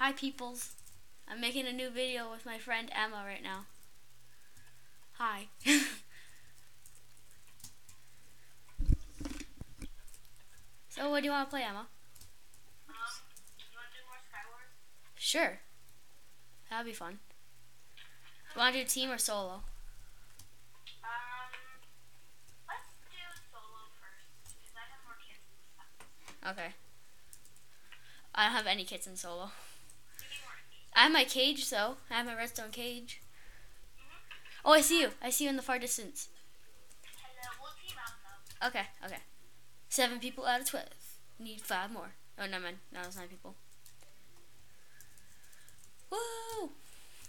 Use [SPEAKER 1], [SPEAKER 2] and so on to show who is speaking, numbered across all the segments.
[SPEAKER 1] Hi, peoples. I'm making a new video with my friend Emma right now. Hi. so, what do you want to play, Emma?
[SPEAKER 2] Um, you want to do more Skywars?
[SPEAKER 1] Sure. That'd be fun. Do you want to do team or solo?
[SPEAKER 2] Um, let's do solo first because I have more kids.
[SPEAKER 1] Okay. I don't have any kits in solo.
[SPEAKER 2] Give me more of these.
[SPEAKER 1] I have my cage, though. I have my redstone cage. Oh, I see you. I see you in the far distance.
[SPEAKER 2] Hello, we'll team up.
[SPEAKER 1] Okay, okay. Seven people out of twelve. Need five more. Oh, no, man. No, it's nine people. Woo!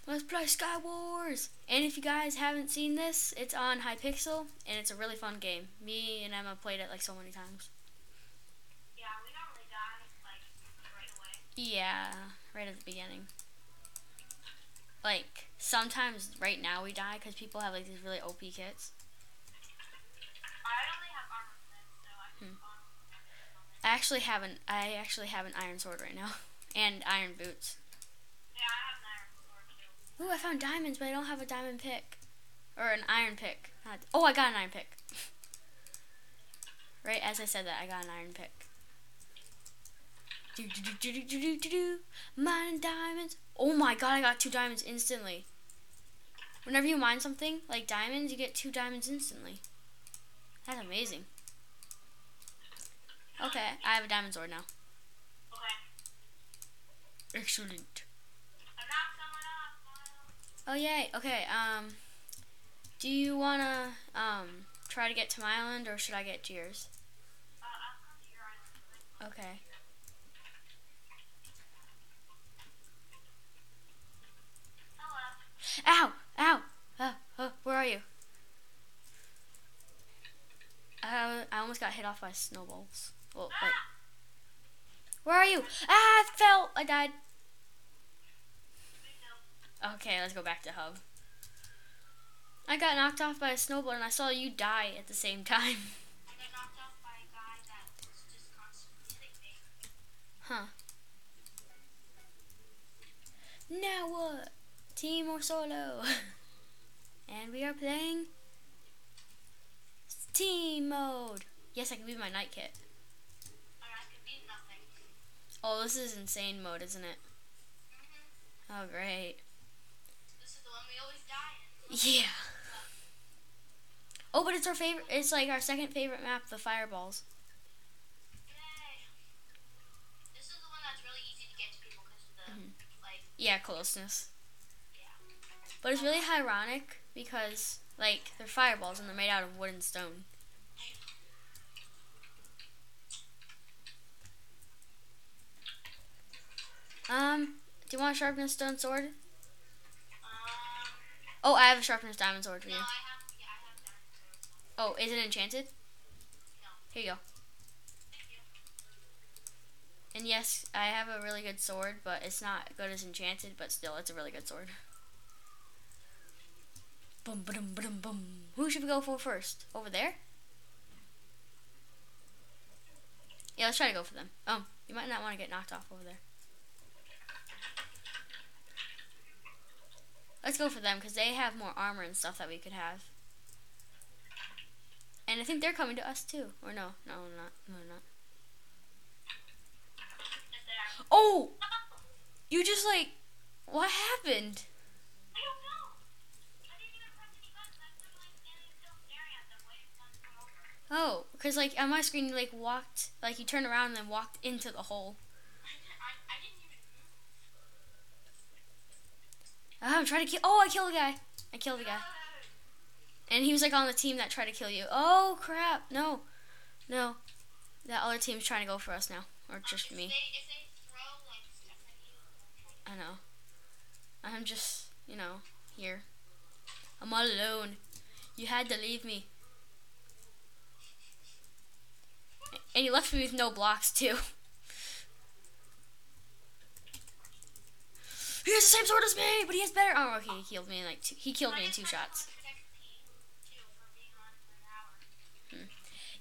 [SPEAKER 1] Let's play Sky Wars! And if you guys haven't seen this, it's on Hypixel, and it's a really fun game. Me and Emma played it like so many times.
[SPEAKER 2] Yeah, we normally die like right away.
[SPEAKER 1] Yeah, right at the beginning like sometimes right now we die because people have like these really OP kits. Hmm. I, actually have an I actually have an iron sword right now, and iron boots. Ooh, I found diamonds, but I don't have a diamond pick, or an iron pick. Oh, I got an iron pick. right as I said that, I got an iron pick. Do do do do do do do do. mining diamonds, Oh my god, I got two diamonds instantly. Whenever you mine something, like diamonds, you get two diamonds instantly. That's amazing. Okay, I have a diamond sword now.
[SPEAKER 2] Okay.
[SPEAKER 1] Excellent.
[SPEAKER 2] I knocked someone off, Myles.
[SPEAKER 1] Oh yay. Okay. Um, do you wanna um try to get to my island or should I get to yours?
[SPEAKER 2] Uh, to your island.
[SPEAKER 1] Okay. Ow! Ow! Oh, oh, where are you? Uh, I almost got hit off by snowballs. Well, wait. Where are you? Ah! I fell. I died. Okay, let's go back to hub. I got knocked off by a snowball and I saw you die at the same time.
[SPEAKER 2] I got knocked off by a guy that was just constantly hitting me.
[SPEAKER 1] Huh. Now what? Team or solo? and we are playing team mode. Yes, I can be my knight kit.
[SPEAKER 2] And I could be nothing.
[SPEAKER 1] Oh, this is insane mode, isn't it?
[SPEAKER 2] hmm
[SPEAKER 1] Oh, great.
[SPEAKER 2] This is the one we always die in.
[SPEAKER 1] Yeah. Oh, but it's our favorite. It's like our second favorite map, the fireballs.
[SPEAKER 2] Yay. This is the one that's really easy to get to people because of the,
[SPEAKER 1] Mhm.
[SPEAKER 2] like,
[SPEAKER 1] Yeah, closeness. But it's really ironic because, like, they're fireballs and they're made out of wood and stone. Um, do you want a sharpness stone sword?
[SPEAKER 2] Um,
[SPEAKER 1] Oh, I have a sharpness diamond sword for
[SPEAKER 2] no,
[SPEAKER 1] you.
[SPEAKER 2] I have, yeah, I have diamond swords.
[SPEAKER 1] Oh, is it enchanted?
[SPEAKER 2] No.
[SPEAKER 1] Here you go.
[SPEAKER 2] Thank you.
[SPEAKER 1] And yes, I have a really good sword, but it's not good as enchanted, but still, it's a really good sword. Boom, boom, boom, boom. Who should we go for first? Over there? Yeah, let's try to go for them. Um, you might not want to get knocked off over there. Let's go for them because they have more armor and stuff that we could have. And I think they're coming to us too. Or no, no, not, no, not. Oh, you just like, what happened? Oh, because like on my screen, you like walked, like you turned around and then walked into the hole.
[SPEAKER 2] I, I, I.
[SPEAKER 1] Oh, I'm trying to kill. Oh, I killed a guy. I killed a guy, and he was like on the team that tried to kill you. Oh crap! No, no, that other team's trying to go for us now, or just me. I know. I'm just, you know, here. I'm all alone. You had to leave me. And he left me with no blocks, too. He has the same sword as me, but he has better. Oh, he healed me in like two, he killed me in two shots. Hmm.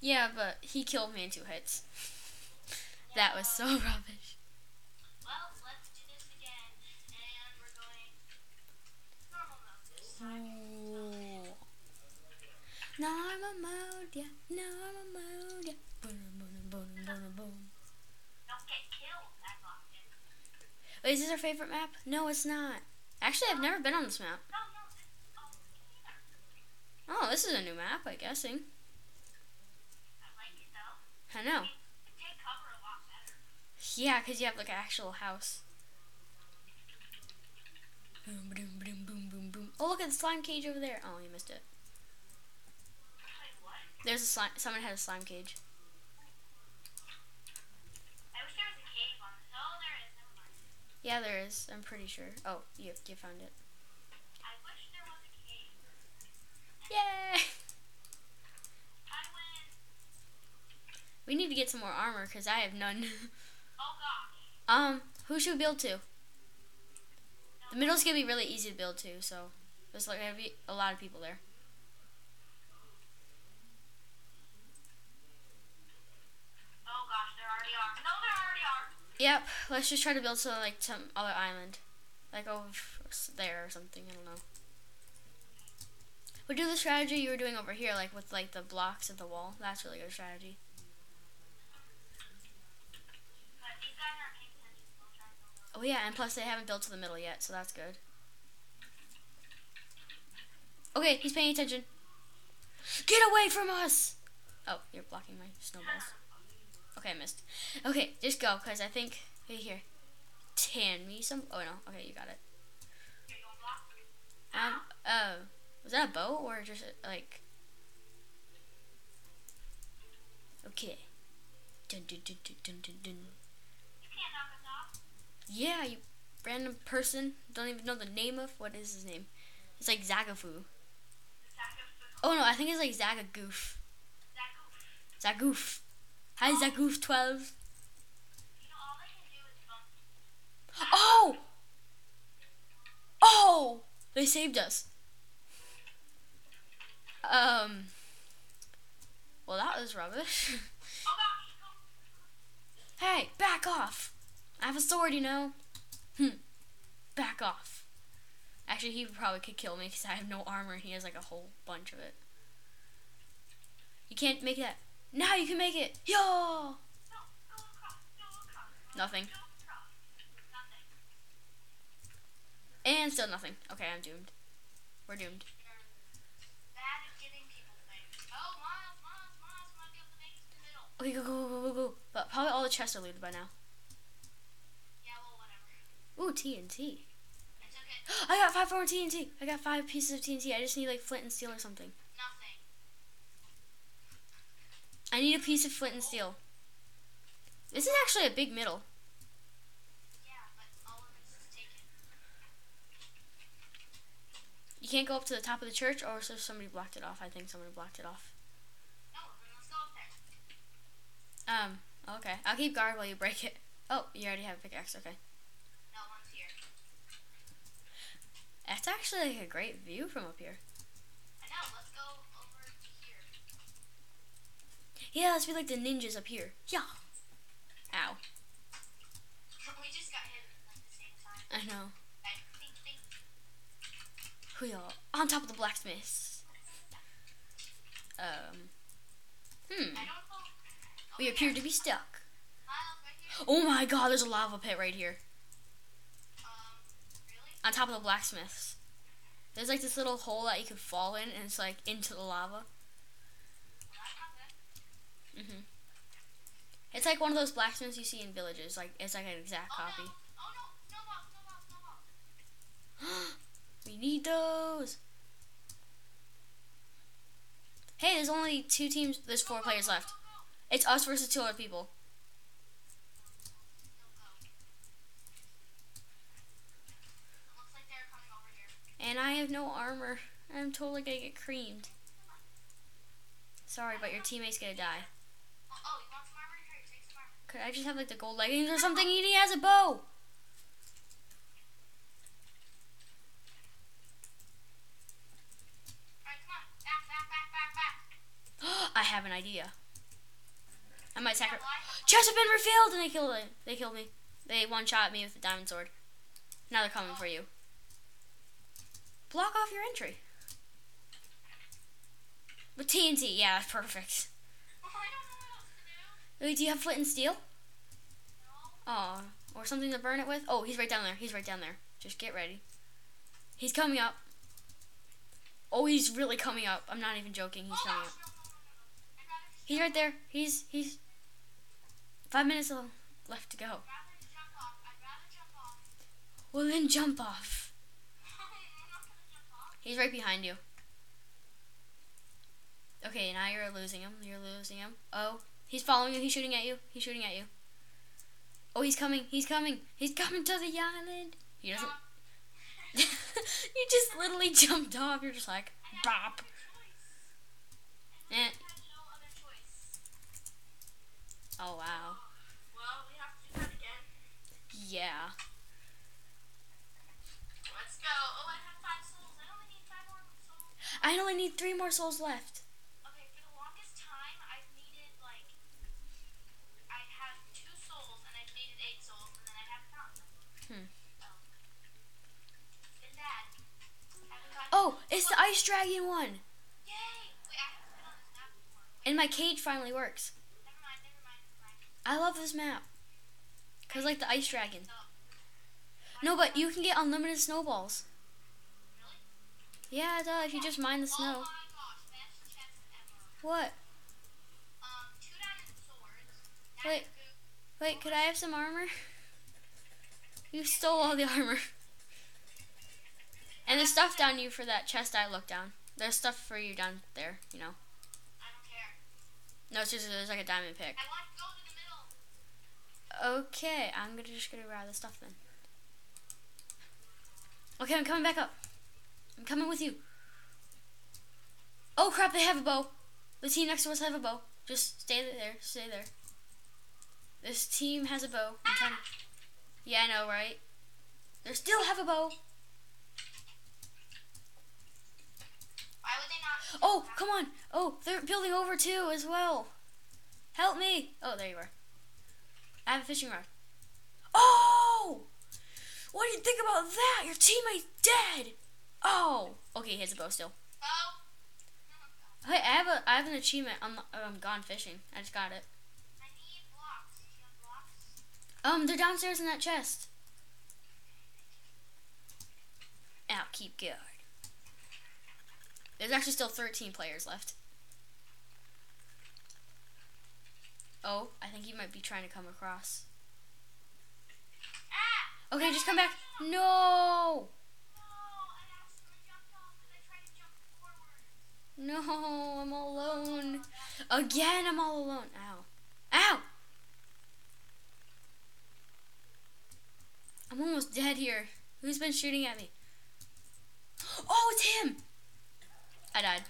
[SPEAKER 1] Yeah, but he killed me in two hits. That was so rubbish. Normal mode, yeah. Normal mode, yeah
[SPEAKER 2] that often.
[SPEAKER 1] Wait, is this our favorite map? No, it's not. Actually, I've never been on this map.
[SPEAKER 2] No, no, this oh.
[SPEAKER 1] This is a new map, I'm guessing. Eh?
[SPEAKER 2] I like it
[SPEAKER 1] know.
[SPEAKER 2] It cover a lot.
[SPEAKER 1] Yeah, because you have like an actual house. Boom, boom, boom, boom, boom, boom. Oh, look at the slime cage over there. Oh, you missed it. There's a slime. Someone had a slime cage.
[SPEAKER 2] I wish there was a cave on this. Oh, there is. Never mind.
[SPEAKER 1] Yeah, there is. I'm pretty sure. Oh, you you found it.
[SPEAKER 2] I wish there was a cave.
[SPEAKER 1] Yay! We need to get some more armor because I have none.
[SPEAKER 2] Oh gosh.
[SPEAKER 1] um, who should we build to? The middle's gonna be really easy to build to, so there's like gonna be a lot of people there.
[SPEAKER 2] Oh gosh, there already are. No, there already are.
[SPEAKER 1] Yep. Let's just try to build some like some other island, like over there or something. I don't know. We'll do the strategy you were doing over here, like with like the blocks of the wall. That's really good strategy. Oh yeah, and plus they haven't built to the middle yet, so that's good. Okay, he's paying attention. Get away from us! Oh, you're blocking my snowballs. Okay, I missed. Okay, just go, cause I think. Hey, here. Tan me some. Oh no. Okay, you got it. Um. Oh, was that a bow or just like? Okay. Dun dun dun dun dun dun. Yeah, you random person. Don't even know the name of. What is his name? It's like Zagafu. Oh no, I think it's like Zagagoof.
[SPEAKER 2] That goof.
[SPEAKER 1] Zagoof. Hi Zagoof 12.
[SPEAKER 2] You know, all they can do is bump.
[SPEAKER 1] Oh! Oh! They saved us. Um. Well, that was rubbish.
[SPEAKER 2] Oh
[SPEAKER 1] hey, back off! I have a sword, you know. Hmm. Back off. Actually, he probably could kill me because I have no armor and he has like a whole bunch of it. You can't make that. Now you can make it. Yo!
[SPEAKER 2] No, go across. Go across.
[SPEAKER 1] Nothing.
[SPEAKER 2] Go across. Nothing.
[SPEAKER 1] And still nothing. Okay, I'm doomed. We're doomed.
[SPEAKER 2] Oh.
[SPEAKER 1] Okay, go, go, go, go, go. But probably all the chests are looted by now.
[SPEAKER 2] Yeah, well, whatever.
[SPEAKER 1] Ooh, TNT.
[SPEAKER 2] I took it.
[SPEAKER 1] I got five more TNT. I got five pieces of TNT. I just need like flint and steel or something.
[SPEAKER 2] Nothing.
[SPEAKER 1] I need a piece of flint and steel. This is actually a big middle. You can't go up to the top of the church, or so somebody blocked it off. I think somebody blocked it off. Um. Okay. I'll keep guard while you break it. Oh, you already have a pickaxe. Okay.
[SPEAKER 2] One's here.
[SPEAKER 1] That's actually like a great view from up here.
[SPEAKER 2] I know. Let's go over here.
[SPEAKER 1] Yeah, let's be like the ninjas up here. Yeah. Ow.
[SPEAKER 2] we just got hit at the same time.
[SPEAKER 1] I know.
[SPEAKER 2] Like, think, think.
[SPEAKER 1] We are on top of the blacksmiths. Um. Hmm.
[SPEAKER 2] I don't know.
[SPEAKER 1] We appear to be stuck.
[SPEAKER 2] Myles, right here.
[SPEAKER 1] Oh my god, there's a lava pit right here.
[SPEAKER 2] Um.
[SPEAKER 1] On top of the blacksmiths. There's like this little hole that you can fall in, and it's like into the lava.
[SPEAKER 2] Well, that's not good.
[SPEAKER 1] hmm It's like one of those blacksmiths you see in villages. Like it's like an exact
[SPEAKER 2] Oh
[SPEAKER 1] copy.
[SPEAKER 2] no! Oh no! Snowball! Snowball!
[SPEAKER 1] we need those. Hey, there's only two teams. There's four players left. It's us versus two other people.
[SPEAKER 2] go. Go, go. It looks like they're coming over here.
[SPEAKER 1] And I have no armor. I'm totally gonna get creamed. Sorry, but your teammate's gonna die. Could I just have like the gold leggings or something? And he has a bow. I have an idea. I might sacrifice. Chests have been revealed, and they killed it. They killed me. They one shot me with the diamond sword. Now they're coming for you. Block off your entry. With TNT, yeah, that's perfect.
[SPEAKER 2] Well, I don't know what else to do.
[SPEAKER 1] Wait, do you have flint and steel?
[SPEAKER 2] No.
[SPEAKER 1] Oh, or something to burn it with? Oh, he's right down there. He's right down there. Just get ready. He's coming up. Oh, he's really coming up. I'm not even joking. He's
[SPEAKER 2] oh,
[SPEAKER 1] coming up. He's right there. He's he's five minutes left to go.
[SPEAKER 2] I'd rather jump off. I'd rather jump off.
[SPEAKER 1] Well, then jump off.
[SPEAKER 2] I'm not jump off.
[SPEAKER 1] He's right behind you. Okay, now you're losing him. You're losing him. Oh, he's following you. He's shooting at you. He's shooting at you. Oh, he's coming. He's coming. He's coming to the island. He doesn't. You just literally jumped off. You're just like, bop.
[SPEAKER 2] no other choice. I
[SPEAKER 1] Eh.
[SPEAKER 2] had no other choice.
[SPEAKER 1] Oh, wow.
[SPEAKER 2] Well, we have to do that again.
[SPEAKER 1] Yeah.
[SPEAKER 2] Let's go. Oh, I have five souls. I only need five more souls.
[SPEAKER 1] I only need three more souls left.
[SPEAKER 2] Okay, for the longest time, I've needed like I have two souls, and I've needed eight souls, and then I haven't found them.
[SPEAKER 1] Hmm.
[SPEAKER 2] So, it's been bad. Haven't gotten
[SPEAKER 1] Oh, it's the ice dragon one.
[SPEAKER 2] Yay! Wait, on.
[SPEAKER 1] And my cage finally works.
[SPEAKER 2] Never mind. Never mind. Never mind.
[SPEAKER 1] I love this map. Cause like the ice dragon. No, but you can get unlimited snowballs.
[SPEAKER 2] really?
[SPEAKER 1] Yeah, duh, if you just mine the
[SPEAKER 2] Oh
[SPEAKER 1] snow.
[SPEAKER 2] my gosh!
[SPEAKER 1] What?
[SPEAKER 2] Um.
[SPEAKER 1] Wait. Wait, could I have some armor? You stole all the armor. And there's stuff down you for that chest I looked down. There's stuff for you down there, you know.
[SPEAKER 2] I don't care.
[SPEAKER 1] No, it's just there's like a diamond pick.
[SPEAKER 2] I want to go to the middle.
[SPEAKER 1] Okay, I'm gonna just gonna grab the stuff then. Okay, I'm coming back up. I'm coming with you. Oh crap, they have a bow. The team next to us have a bow. Just stay there, stay there. This team has a bow. I'm trying. Yeah, I know, right? They still have a bow.
[SPEAKER 2] Why would they not?
[SPEAKER 1] Oh, come on. Oh, they're building over too as well. Help me. Oh, there you are. I have a fishing rod. Oh! What do you think about that? Your teammate's dead. Oh. Okay, he has a bow still.
[SPEAKER 2] Oh.
[SPEAKER 1] Hey, I have a I have an achievement. I'm I'm gone fishing. I just got it.
[SPEAKER 2] I need blocks. Do you have blocks?
[SPEAKER 1] Um, they're downstairs in that chest. I'll keep guard. There's actually still 13 players left. Oh, I think he might be trying to come across. Okay, just come back. No!
[SPEAKER 2] No,
[SPEAKER 1] I'm all alone. Again, I'm all alone. Ow. Ow! I'm almost dead here. Who's been shooting at me? Oh, it's him! I died.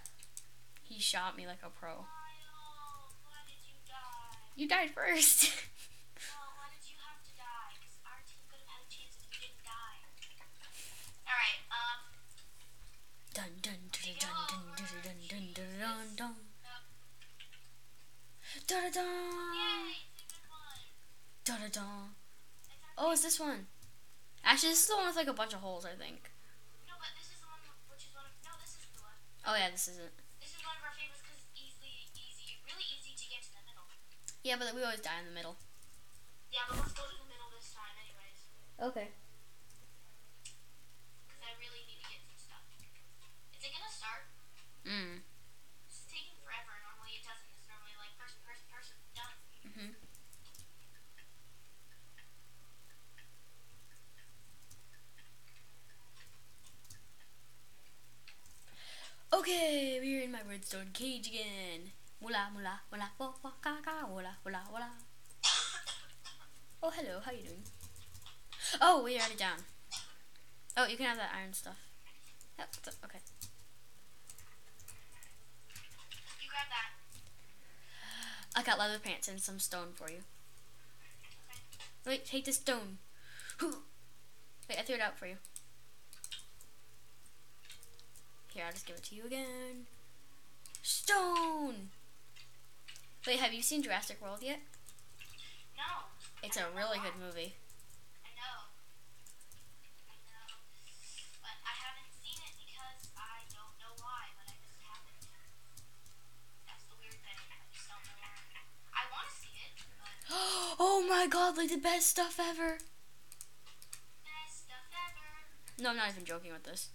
[SPEAKER 1] He shot me like a pro.
[SPEAKER 2] You,
[SPEAKER 1] you died first. Da da da. Da da da. Oh, it's this one. Actually, this is the one with like a bunch of holes, I think. Oh yeah, this isn't.
[SPEAKER 2] This is one of our favorites because it's easily, easy, really easy to get to the middle.
[SPEAKER 1] Yeah, but we always die in the middle.
[SPEAKER 2] Yeah, but let's go to the middle this time anyways.
[SPEAKER 1] Okay.
[SPEAKER 2] Because I really need to get some stuff. Is it gonna start?
[SPEAKER 1] Mm.
[SPEAKER 2] It's taking forever. Normally it doesn't. It's normally like person, person, person, done.
[SPEAKER 1] Mhm. Okay, we're in my redstone cage again. Mula mula mula wa wa ka ka wula wula wula. Oh hello, how you doing? Oh, we already down. Oh, you can have that iron stuff. Oh, yep. Okay.
[SPEAKER 2] You grab that.
[SPEAKER 1] I got leather pants and some stone for you. Wait, take this stone. Wait, I threw it out for you. Here, I'll just give it to you again. Stone! Wait, have you seen Jurassic World yet?
[SPEAKER 2] No.
[SPEAKER 1] It's a really good movie.
[SPEAKER 2] I know. I know. But I haven't seen it because I don't know why, but I just haven't. That's weird thing. I want to see it, but.
[SPEAKER 1] oh my god, like the best stuff ever!
[SPEAKER 2] Best stuff ever!
[SPEAKER 1] No, I'm not even joking with this.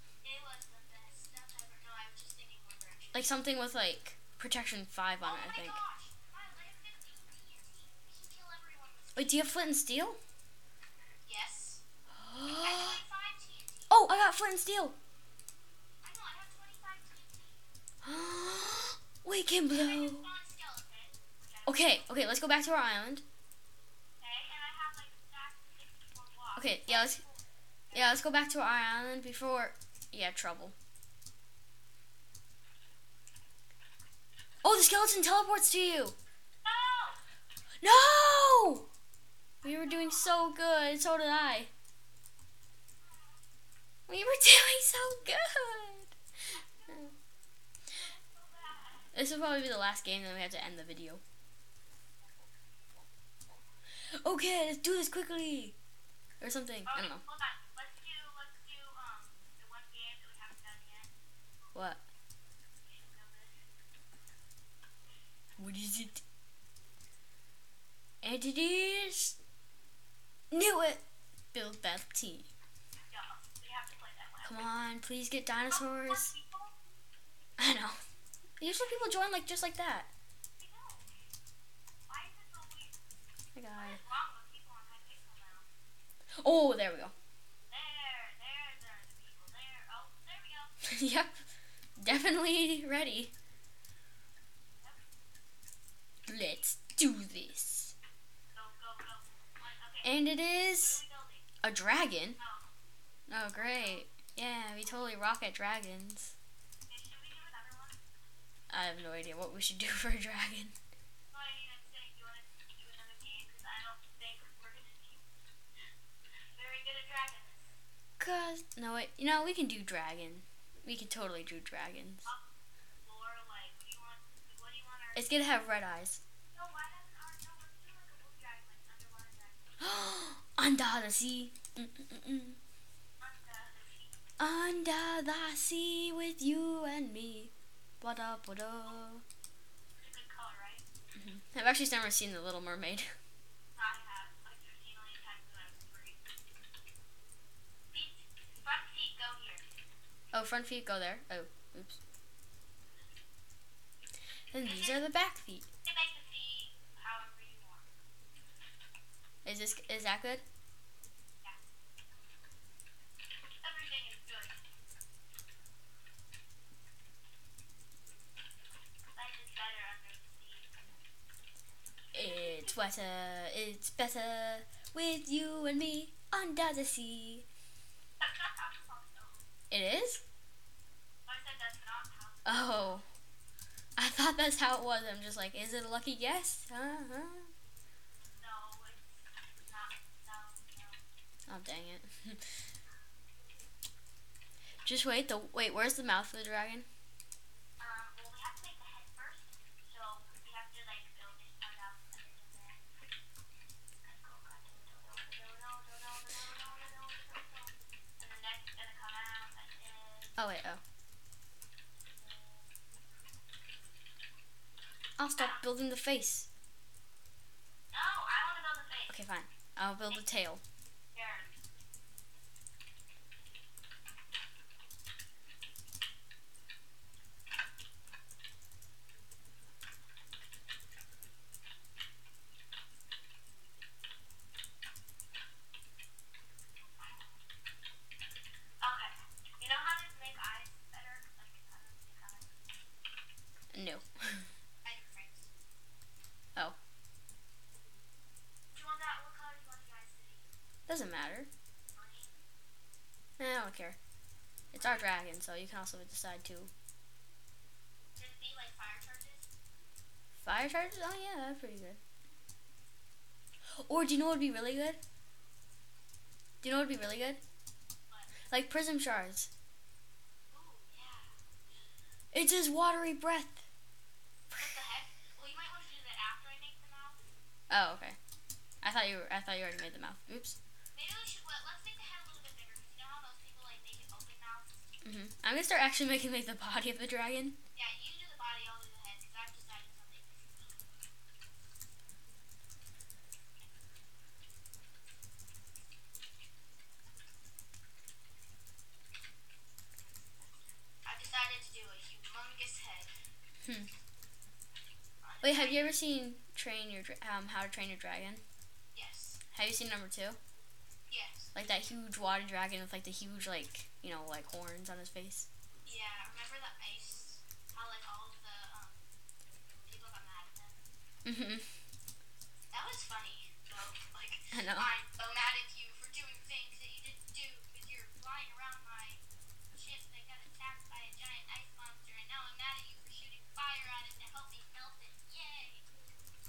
[SPEAKER 1] Like something with like protection five on
[SPEAKER 2] oh
[SPEAKER 1] it, I think.
[SPEAKER 2] gosh. Kyle, I have 15 TNT. We can kill everyone with
[SPEAKER 1] Wait, do you have flint and steel?
[SPEAKER 2] Yes. I have 25 TNT.
[SPEAKER 1] oh, I got flint and steel.
[SPEAKER 2] I know, I have 25 TNT.
[SPEAKER 1] we can blow.
[SPEAKER 2] spawn skeleton. Which I
[SPEAKER 1] Okay, okay, let's go back to our island.
[SPEAKER 2] Okay, and I have like a stack of 64 blocks.
[SPEAKER 1] Okay, yeah, let's yeah, let's go back to our island before yeah, trouble. Oh, the skeleton teleports to you.
[SPEAKER 2] No!
[SPEAKER 1] No! We were doing so good. So did I. We were doing so good. This will probably be the last game, then we have to end the video. Okay, let's do this quickly. Or something. I don't know.
[SPEAKER 2] Hold
[SPEAKER 1] What is it? And it is. Knew it! build
[SPEAKER 2] that team.
[SPEAKER 1] Come on, please get dinosaurs. I know. Usually people join like just like that.
[SPEAKER 2] I got it.
[SPEAKER 1] Oh, there we go. yep, definitely ready. Let's do this. And it is a dragon.
[SPEAKER 2] Oh,
[SPEAKER 1] great. Yeah, we totally rock at dragons. I have no idea what we should do for a dragon. Cause no, wait, you know we can do dragon. We can totally do dragons. It's gonna have red eyes. Under the sea.
[SPEAKER 2] Mm -mm -mm.
[SPEAKER 1] Under the sea with you and me. What up, what up?
[SPEAKER 2] Mm-hmm.
[SPEAKER 1] I've actually never seen The Little Mermaid. Oh, front feet go there. Oh, oops. And these are the back feet.
[SPEAKER 2] You make the feet however you want.
[SPEAKER 1] Is this is that good?
[SPEAKER 2] Everything is good. Life is better under the sea.
[SPEAKER 1] It's uh, it's better with you and me under the sea.
[SPEAKER 2] That's not how the song goes.
[SPEAKER 1] It is?
[SPEAKER 2] That's how
[SPEAKER 1] it was. I'm just like, is it a lucky guess? Uh-huh. Oh dang it. just wait, the wait, where's the mouth of the dragon? Building the face.
[SPEAKER 2] No, I want to build the face.
[SPEAKER 1] Okay, fine. I'll build the tail.
[SPEAKER 2] Here. Okay. You know how to make eyes better? Like, how to make eyes?
[SPEAKER 1] No.
[SPEAKER 2] Eye frames.
[SPEAKER 1] Oh.
[SPEAKER 2] Do you want that? What color do you want the eyes to be?
[SPEAKER 1] Doesn't matter.
[SPEAKER 2] Green?
[SPEAKER 1] Eh, I don't care. Dragon, so you can also decide to.
[SPEAKER 2] Be like fire charges?
[SPEAKER 1] Fire charges? Oh yeah, that's pretty good. Or do you know what would be really good? Do you know what would be really good?
[SPEAKER 2] What?
[SPEAKER 1] Like prism shards.
[SPEAKER 2] Ooh, yeah.
[SPEAKER 1] It's his watery breath.
[SPEAKER 2] What the heck? Well, you might want to do that after I make the mouth.
[SPEAKER 1] Oh, okay. I thought you were, I thought you already made the mouth. Oops. Mm-hmm. I'm gonna start actually making like the body of the dragon.
[SPEAKER 2] Yeah, you do the body, I'll do the head, because I've decided something. I've decided to do a humongous head.
[SPEAKER 1] Hmm. Wait, have you ever seen Train Your um, How to Train Your Dragon?
[SPEAKER 2] Yes.
[SPEAKER 1] Have you seen number two?
[SPEAKER 2] Yes.
[SPEAKER 1] Like that huge water dragon with like the huge like you know like horns on his face.
[SPEAKER 2] Yeah. Remember the ice? How like all of the um people got mad at them.
[SPEAKER 1] Mhm.
[SPEAKER 2] That was funny. Though. Like
[SPEAKER 1] I know.
[SPEAKER 2] I'm so mad at you for doing things that you didn't do because you're flying around my ship that got attacked by a giant ice monster, and now I'm mad at you for shooting fire at it to help me melt it. Yay!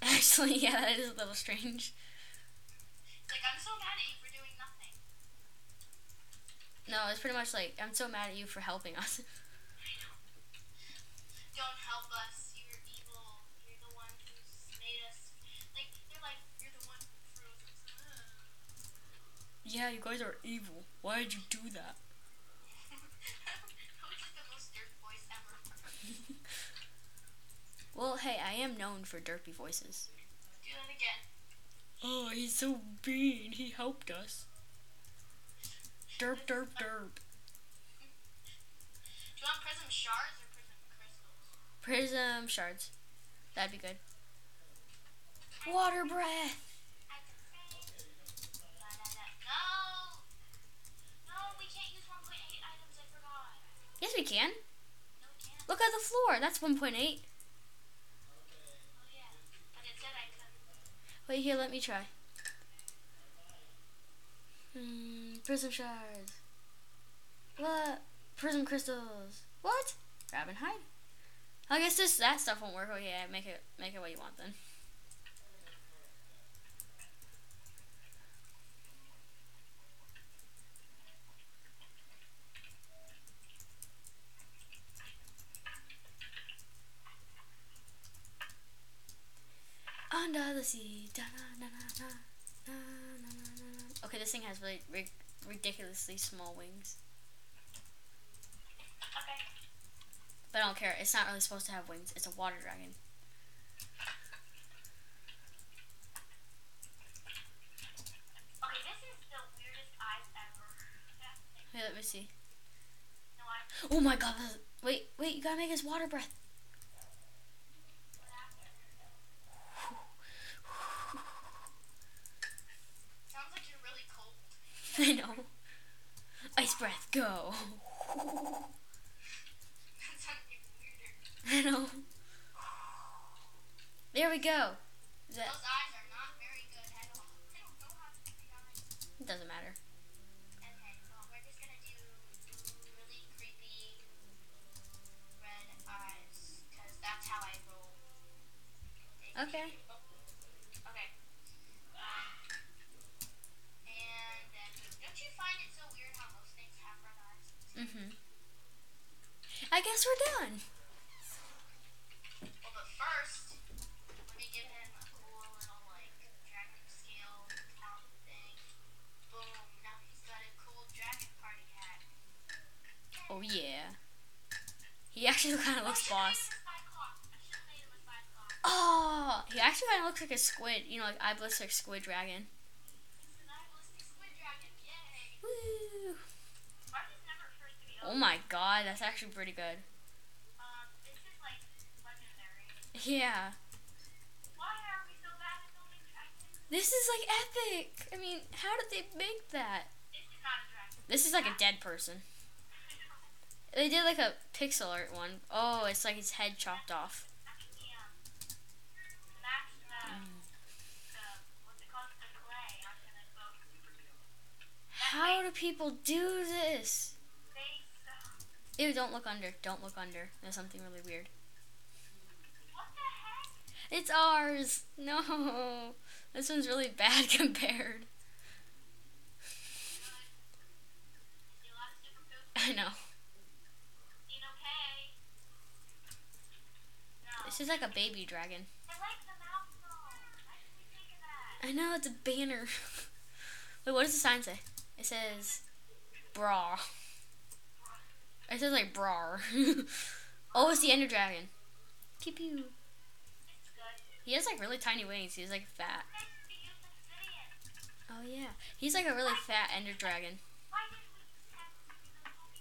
[SPEAKER 1] Actually, yeah, that is a little strange.
[SPEAKER 2] It's like I'm so mad at you for doing nothing.
[SPEAKER 1] No, it's pretty much like I'm so mad at you for helping us.
[SPEAKER 2] Don't help us. You're evil. You're the one who's made us. Like they're like you're the one who froze us.
[SPEAKER 1] yeah, you guys are evil. Why did you do that?
[SPEAKER 2] Which is the most dirt voice ever.
[SPEAKER 1] Well, hey, I am known for derpy voices.
[SPEAKER 2] Do that again.
[SPEAKER 1] Oh, he's so mean. He helped us. Derp, derp, derp.
[SPEAKER 2] Do you want prism shards or prism crystals?
[SPEAKER 1] Prism shards. That'd be good. Water breath.
[SPEAKER 2] I can say. Da, da, da. No. No, we can't use 1.8 items. I forgot.
[SPEAKER 1] Yes, we can.
[SPEAKER 2] No, we can't.
[SPEAKER 1] Look at the floor. That's 1.8.
[SPEAKER 2] Oh yeah. But it said I couldn't.
[SPEAKER 1] Wait here, let me try. Hmm, prism shards. What? Prism crystals. What? Grab and hide. I guess this that stuff won't work. Okay, yeah, make it make it what you want then. Under the sea. Da-na-na-na-na, na-na-na-na-na. Okay, this thing has really ri- ridiculously small wings.
[SPEAKER 2] Okay.
[SPEAKER 1] But I don't care. It's not really supposed to have wings. It's a water dragon.
[SPEAKER 2] Okay, this is the weirdest I've ever.
[SPEAKER 1] Wait, let me see.
[SPEAKER 2] No.
[SPEAKER 1] Oh my god. Wait, wait. You gotta make his water breath.
[SPEAKER 2] Sounds like you're really cold.
[SPEAKER 1] I know. Ice breath, go.
[SPEAKER 2] that sounds even weirder.
[SPEAKER 1] I know. There we go. Is that,
[SPEAKER 2] Those eyes are not very good at all. I don't know how to do the eyes.
[SPEAKER 1] it doesn't matter. Guess we're done.
[SPEAKER 2] Well, but first, let me give him a cool little, like, dragon scale count thing. Boom, now he's got a cool dragon party hat.
[SPEAKER 1] Oh yeah. He actually kind of
[SPEAKER 2] Oh,
[SPEAKER 1] looks boss.
[SPEAKER 2] him a Cyclops. I should've made him a Cyclops.
[SPEAKER 1] Oh, he actually kind of looks like a squid. You know, like iBallisticSquid dragon.
[SPEAKER 2] It's an iBallisticSquid Dragon, yay!
[SPEAKER 1] Woo.
[SPEAKER 2] Why is this never first to be
[SPEAKER 1] Oh
[SPEAKER 2] opened?
[SPEAKER 1] my god, that's actually pretty good.
[SPEAKER 2] Um, this is like legendary.
[SPEAKER 1] Yeah.
[SPEAKER 2] Why are we so bad at building dragons?
[SPEAKER 1] This is like epic. I mean, how did they make that?
[SPEAKER 2] This is not a dragon.
[SPEAKER 1] This is like a dead person. They did like a pixel art one. Oh, it's like his head chopped off.
[SPEAKER 2] Um, that's the, the, what's it called? The clay. I'm gonna go super cool.
[SPEAKER 1] How do people do this? Ew, don't look under. Don't look under. There's something really weird.
[SPEAKER 2] what the heck?
[SPEAKER 1] It's ours. No. This one's really bad compared.
[SPEAKER 2] I see a lot of super poop.
[SPEAKER 1] I know.
[SPEAKER 2] Seen okay? No.
[SPEAKER 1] This is like a baby dragon.
[SPEAKER 2] I like the mouth though. Why did we think of that?
[SPEAKER 1] I know, it's a banner. Wait, what does the sign say? It says bra. It says like brar. oh, it's the Ender Dragon. Pew pew. He has like really tiny wings. He's like fat. Oh yeah, he's like a really fat Ender Dragon.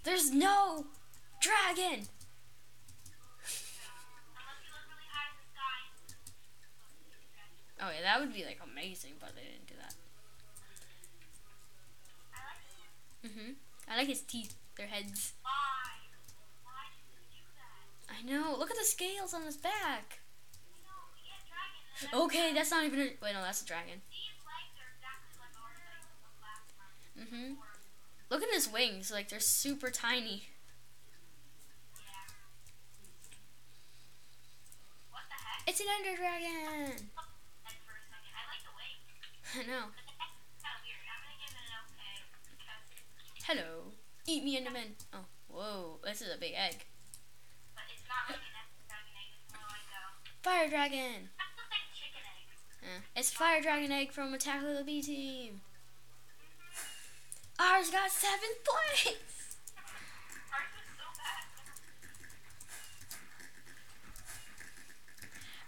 [SPEAKER 1] There's no dragon. Oh yeah, that would be like amazing, but they didn't do that. Mhm. I like his teeth. Their heads. I know. Look at the scales on his back. Okay, that's not even. A, wait, no, that's a dragon. Mhm. Look at his wings. Like they're super tiny. It's an ender dragon.
[SPEAKER 2] I
[SPEAKER 1] know. Hello. Eat me, Enderman. Oh, whoa. This is a big egg.
[SPEAKER 2] but it's not like an dragon egg. It's more like a.
[SPEAKER 1] Fire dragon.
[SPEAKER 2] Like chicken egg.
[SPEAKER 1] Yeah. It's fire dragon egg from Attack of the B team. Ours got seventh place.
[SPEAKER 2] So.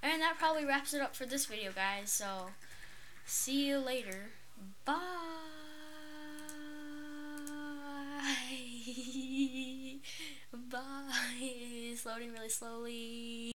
[SPEAKER 1] And that probably wraps it up for this video, guys. So, see you later. Bye. Bye. It's loading really slowly.